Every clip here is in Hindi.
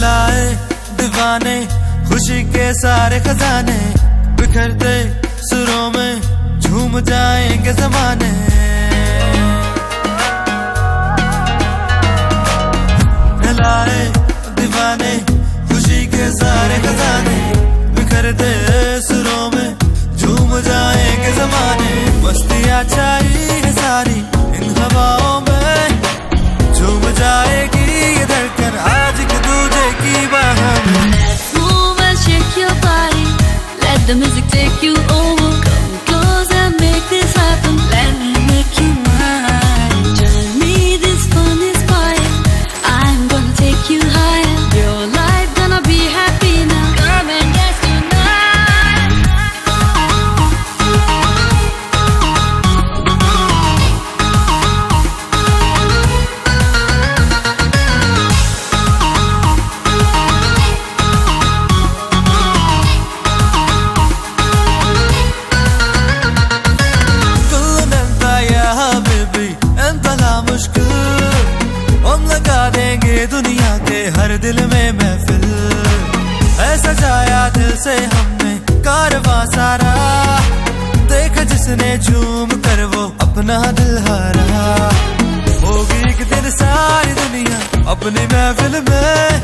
दीवाने, खुशी के सारे खजाने। बिखरते सुरों में, झूम जाएँगे जमाने। लाए दीवाने, खुशी के सारे खजाने। बिखरते take you over. दुनिया के हर दिल में महफिल। है सजाया दिल से हमने कारवां सारा। देखा जिसने झूम कर वो अपना दिल हारा। होगी एक दिन सारी दुनिया अपनी महफिल में।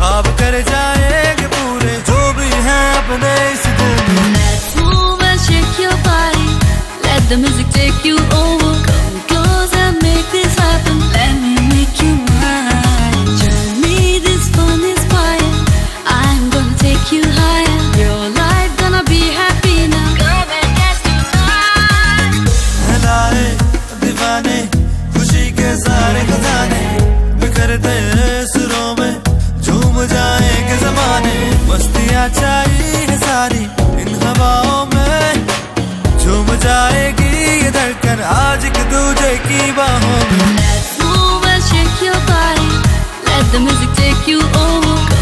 आप कर जाएँगे पूरे, जो भी हैं अपने इस दिल में. Let the music take you करते सुरों में। झूम जाएँगे जमाने। मस्तियाँ चाहिए सारी इन हवाओं में। झूम जाएगी ये धड़कन आज के दूजे की बाहों में। Let's move and shake your body. Let the music take you over.